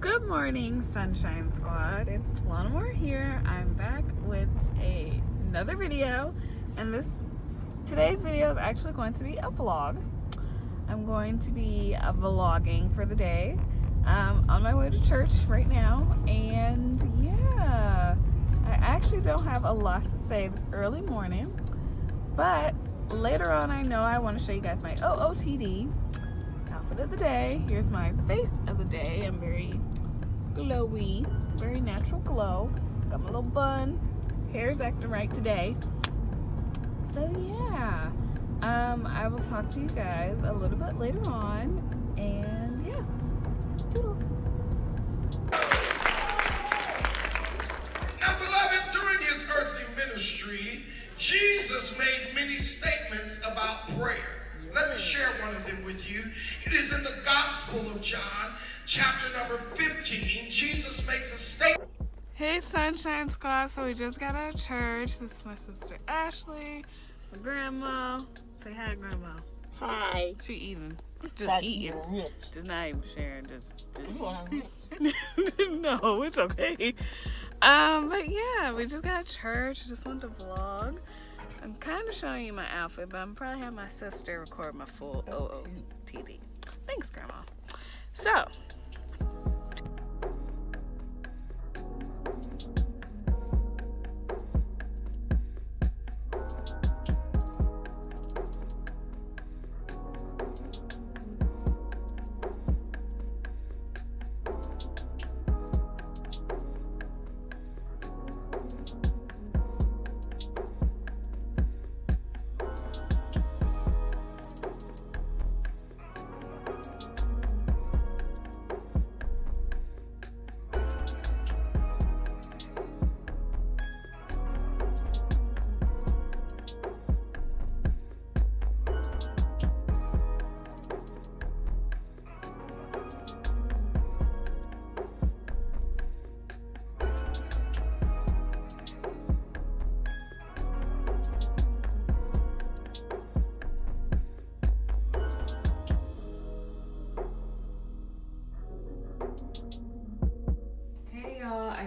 Good morning, Sunshine Squad. It's Lana Mor here. I'm back with a, another video, and this today's video is actually going to be a vlog. I'm going to be uh, vlogging for the day. Um, on my way to church right now, and Don't have a lot to say this early morning, but later on, I know I want to show you guys my OOTD outfit of the day. Here's my face of the day. I'm very glowy, very natural glow. Got my little bun. Hair's acting right today. So yeah, um, I will talk to you guys a little bit later on. And yeah, toodles. Jesus made many statements about prayer. Let me share one of them with you. It is in the Gospel of John, chapter number 15. Jesus makes a statement. Hey Sunshine Squad, so we just got out of church. This is my sister Ashley, my grandma. Say hi, grandma. Hi. She eating. Just That's eating. rich. Just not even sharing. Just, just You want rich? no, it's okay. Um, but yeah, we just got out of church. Just wanted to vlog. I'm kind of showing you my outfit, but I'm probably have my sister record my full OOTD. Thanks, Grandma. So,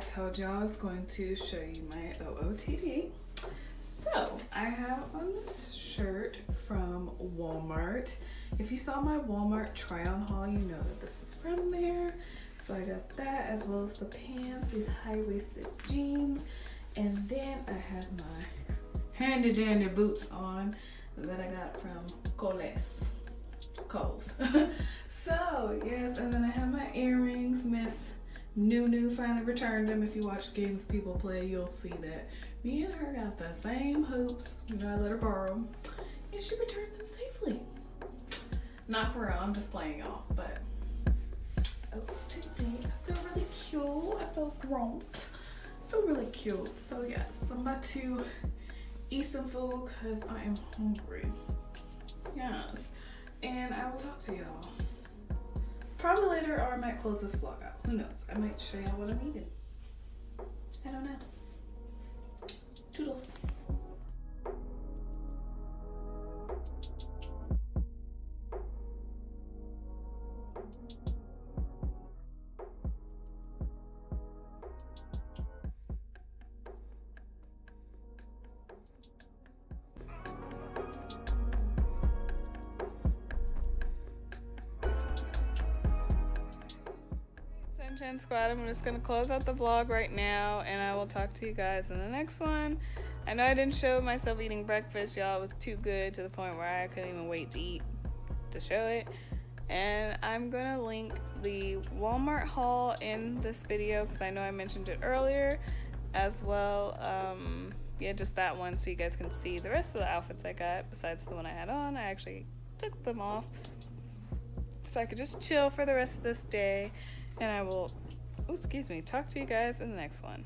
told y'all I was going to show you my OOTD. So, I have on this shirt from Walmart. If you saw my Walmart try on haul, you know that this is from there. So I got that as well as the pants, these high-waisted jeans, and then I have my handy dandy boots on that I got from Kohl's. Kohl's. so, yes, and then I have my earrings, Miss Nunu finally returned them. If you watch games people play, you'll see that me and her got the same hoops. You know, I let her borrow them, and she returned them safely. Not for real. I'm just playing y'all, but oh, today I feel really cute. I feel grown. I feel really cute. So yes, I'm about to eat some food because I am hungry. Yes, and I will talk to y'all. Probably later, or I might close this vlog out. Who knows? I might show y'all what I'm eating. I don't know. Toodles. Sunshine Squad, I'm just gonna close out the vlog right now and I will talk to you guys in the next one. I know I didn't show myself eating breakfast, y'all. It was too good to the point where I couldn't even wait to eat to show it. And I'm gonna link the Walmart haul in this video because I know I mentioned it earlier as well. Um, yeah, just that one so you guys can see the rest of the outfits I got besides the one I had on. I actually took them off so I could just chill for the rest of this day. And I will, excuse me, talk to you guys in the next one.